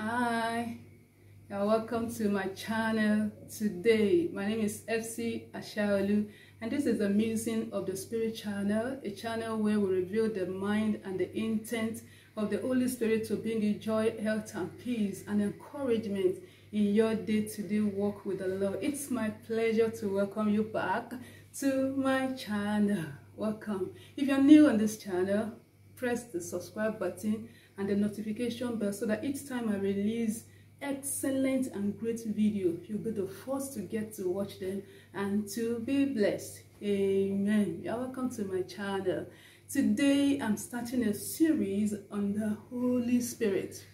Hi, you're welcome to my channel today. My name is FC Ashaolu, and this is the Musing of the Spirit channel, a channel where we reveal the mind and the intent of the Holy Spirit to bring you joy, health, and peace and encouragement in your day-to-day work with the Lord. It's my pleasure to welcome you back to my channel. Welcome. If you're new on this channel, press the subscribe button and the notification bell so that each time I release excellent and great video, you'll be the first to get to watch them and to be blessed. Amen. Welcome to my channel. Today, I'm starting a series on the Holy Spirit.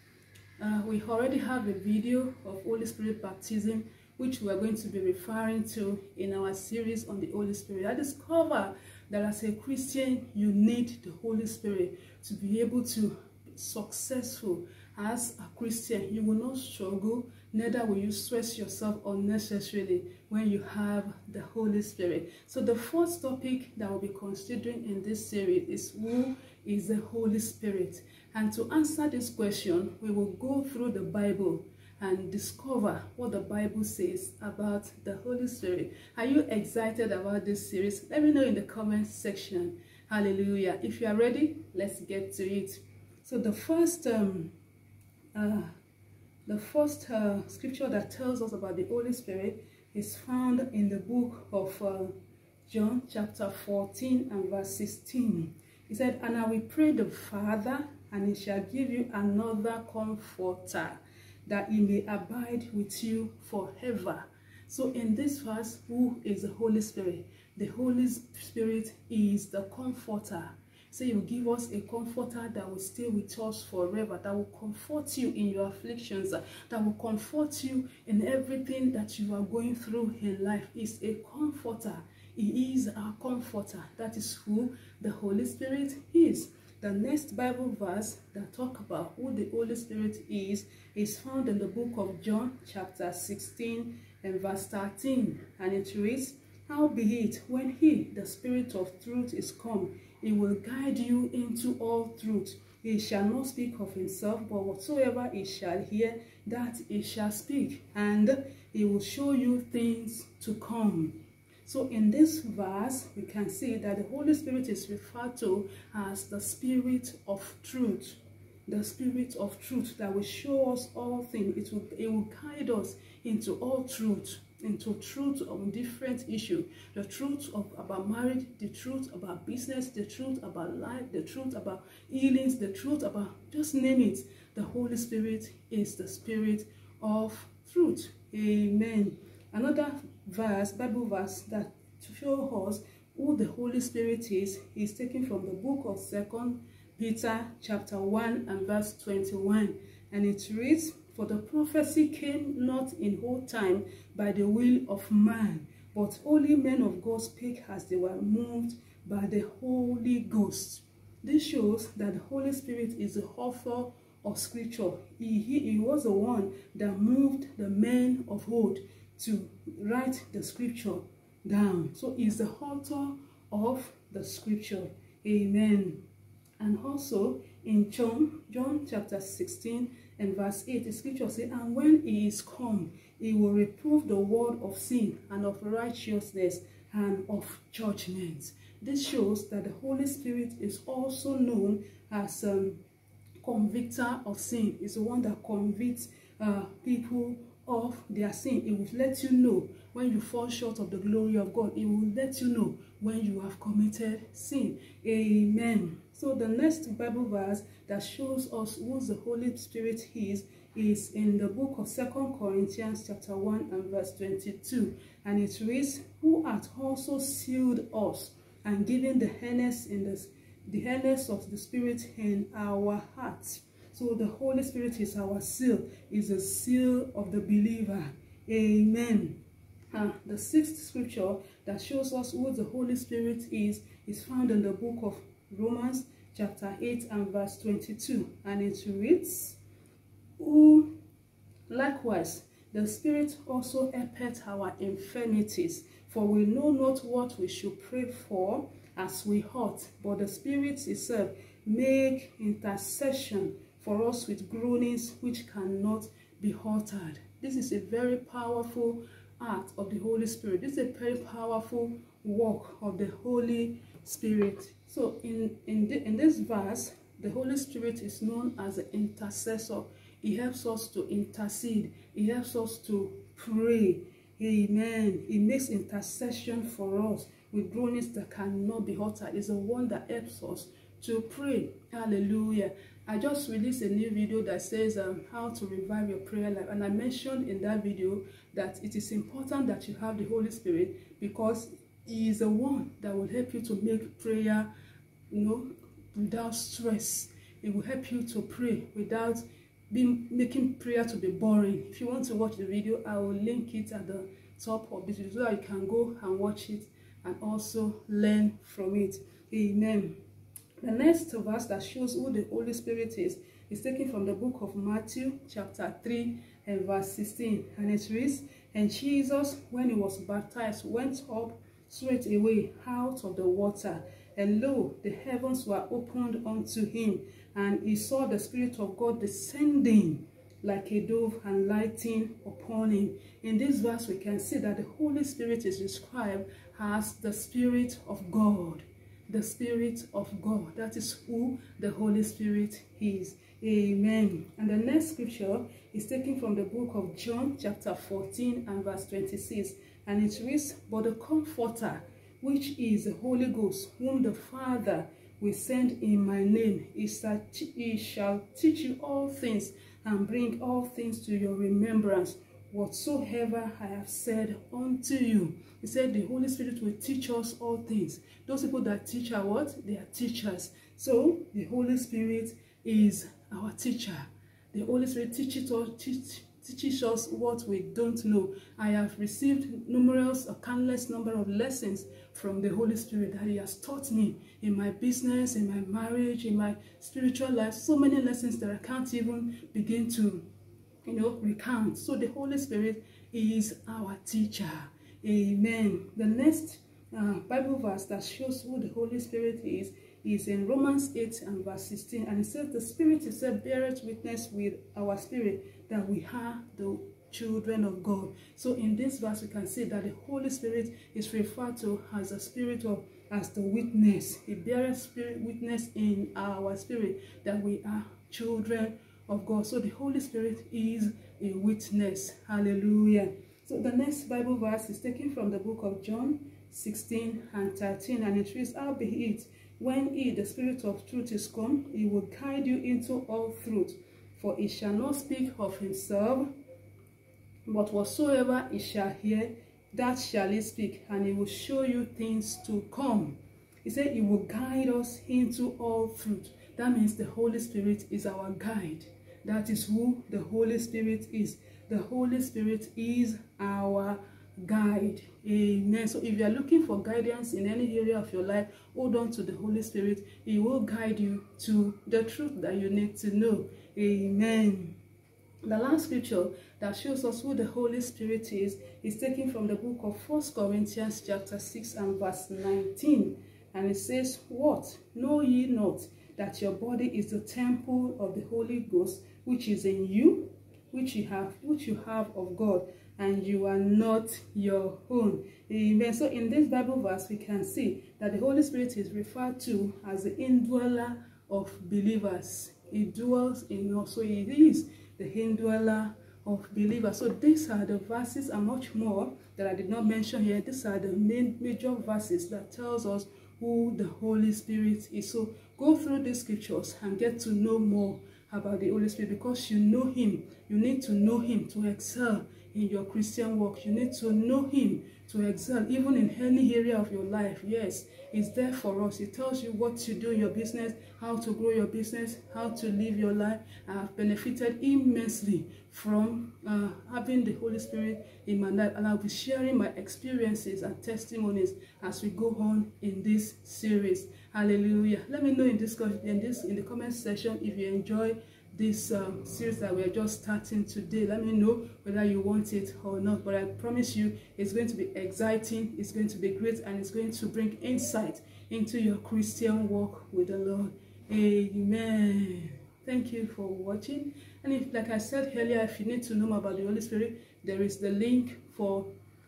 Uh, we already have a video of Holy Spirit baptism, which we are going to be referring to in our series on the Holy Spirit. I discover that as a Christian, you need the Holy Spirit to be able to successful as a Christian. You will not struggle, neither will you stress yourself unnecessarily when you have the Holy Spirit. So the first topic that we'll be considering in this series is who is the Holy Spirit? And to answer this question, we will go through the Bible and discover what the Bible says about the Holy Spirit. Are you excited about this series? Let me know in the comment section. Hallelujah. If you are ready, let's get to it. So the first, um, uh, the first uh, scripture that tells us about the Holy Spirit is found in the book of uh, John chapter 14 and verse 16. He said, And I will pray the Father, and he shall give you another comforter, that he may abide with you forever. So in this verse, who is the Holy Spirit? The Holy Spirit is the comforter Say you give us a comforter that will stay with us forever, that will comfort you in your afflictions, that will comfort you in everything that you are going through in life. Is a comforter. He is our comforter. That is who the Holy Spirit is. The next Bible verse that talk about who the Holy Spirit is is found in the book of John chapter 16 and verse 13. And it reads, Howbeit, when he, the Spirit of truth, is come, he will guide you into all truth. He shall not speak of himself, but whatsoever he shall hear, that he shall speak, and he will show you things to come. So in this verse, we can see that the Holy Spirit is referred to as the Spirit of truth. The Spirit of truth that will show us all things. It will, it will guide us into all truth into truth on different issue the truth of about marriage the truth about business the truth about life the truth about healings the truth about just name it. The holy spirit is the spirit of truth. Amen. Another verse bible verse that to show us who the holy spirit is is taken from the book of second peter chapter 1 and verse 21 and it reads For the prophecy came not in old time by the will of man, but holy men of God spake as they were moved by the Holy Ghost. This shows that the Holy Spirit is the author of scripture. He, he, he was the one that moved the men of old to write the scripture down. So he's the author of the scripture. Amen. And also in John, John chapter 16, and verse 8, the scripture says, And when he is come, he will reprove the world of sin and of righteousness and of judgment. This shows that the Holy Spirit is also known as um, convictor of sin. It's the one that convicts uh, people of their sin. It will let you know when you fall short of the glory of God. It will let you know when you have committed sin. Amen. So the next Bible verse that shows us who the Holy Spirit is is in the book of Second Corinthians chapter 1 and verse 22. And it reads, Who hath also sealed us and given the earnest in the, earnest of the Spirit in our hearts. So the Holy Spirit is our seal, is the seal of the believer. Amen. And the sixth scripture that shows us who the Holy Spirit is is found in the book of Romans chapter 8 and verse 22. And it reads, Who likewise the Spirit also helpeth our infirmities, for we know not what we should pray for as we ought, but the Spirit itself make intercession for us with groanings which cannot be uttered. This is a very powerful act of the Holy Spirit. This is a very powerful work of the Holy Spirit. So in, in, the, in this verse, the Holy Spirit is known as an intercessor. He helps us to intercede. He helps us to pray. Amen. He makes intercession for us with groanings that cannot be uttered. It's the one that helps us to pray. Hallelujah. I just released a new video that says um, how to revive your prayer life. And I mentioned in that video that it is important that you have the Holy Spirit because He is the one that will help you to make prayer, you know, without stress. It will help you to pray without being making prayer to be boring. If you want to watch the video, I will link it at the top of this video so that you can go and watch it and also learn from it. Amen. The next verse that shows who the Holy Spirit is is taken from the book of Matthew, chapter 3, and verse 16. And it reads, And Jesus, when he was baptized, went up straight away out of the water. And lo, the heavens were opened unto him, and he saw the Spirit of God descending like a dove and lighting upon him. In this verse, we can see that the Holy Spirit is described as the Spirit of God the Spirit of God. That is who the Holy Spirit is. Amen. And the next scripture is taken from the book of John, chapter 14 and verse 26. And it reads, But the Comforter, which is the Holy Ghost, whom the Father will send in my name, is that he shall teach you all things and bring all things to your remembrance whatsoever I have said unto you. He said the Holy Spirit will teach us all things. Those people that teach are what? They are teachers. So the Holy Spirit is our teacher. The Holy Spirit teaches us, teach, teaches us what we don't know. I have received numerous, a countless number of lessons from the Holy Spirit that He has taught me in my business, in my marriage, in my spiritual life. So many lessons that I can't even begin to you know, recount. So the Holy Spirit is our teacher. Amen. The next uh, Bible verse that shows who the Holy Spirit is is in Romans 8 and verse 16. And it says, The Spirit itself beareth witness with our spirit that we are the children of God. So in this verse, we can see that the Holy Spirit is referred to as a spirit of as the witness. It bears spirit witness in our spirit that we are children of God. So the Holy Spirit is a witness. Hallelujah. So the next Bible verse is taken from the book of John 16 and 13 and it reads, Albeit, when he, the Spirit of truth, is come, he will guide you into all truth. For he shall not speak of himself, but whatsoever he shall hear, that shall he speak, and he will show you things to come. He said he will guide us into all truth. That means the Holy Spirit is our guide. That is who the Holy Spirit is. The Holy Spirit is our guide. Amen. So if you are looking for guidance in any area of your life, hold on to the Holy Spirit. He will guide you to the truth that you need to know. Amen. The last scripture that shows us who the Holy Spirit is is taken from the book of First Corinthians chapter 6 and verse 19. And it says, What? Know ye not that your body is the temple of the Holy Ghost, which is in you, which you have, which you have of God, and you are not your own. Amen. So in this Bible verse, we can see that the Holy Spirit is referred to as the indweller of believers. He dwells in us. So he is the indweller of believers. So these are the verses and much more that I did not mention here. These are the main major verses that tells us who the Holy Spirit is. So go through these scriptures and get to know more about the Holy Spirit because you know him. You need to know him to excel in your Christian work. You need to know him to excel even in any area of your life. Yes, it's there for us. It tells you what to do in your business, how to grow your business, how to live your life. I have benefited immensely from uh, having the Holy Spirit in my life and I'll be sharing my experiences and testimonies as we go on in this series. Hallelujah. Let me know in this in this in the comment section if you enjoy this um, series that we're just starting today. Let me know whether you want it or not. But I promise you, it's going to be exciting, it's going to be great, and it's going to bring insight into your Christian walk with the Lord. Amen. Thank you for watching. And if, like I said earlier, if you need to know more about the Holy Spirit, there is the link for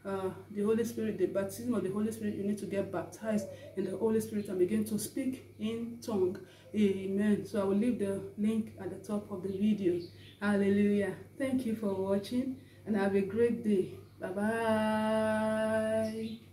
uh, the Holy Spirit, the baptism of the Holy Spirit. You need to get baptized in the Holy Spirit and begin to speak in tongue. Amen. So I will leave the link at the top of the video. Hallelujah. Thank you for watching and have a great day. Bye bye.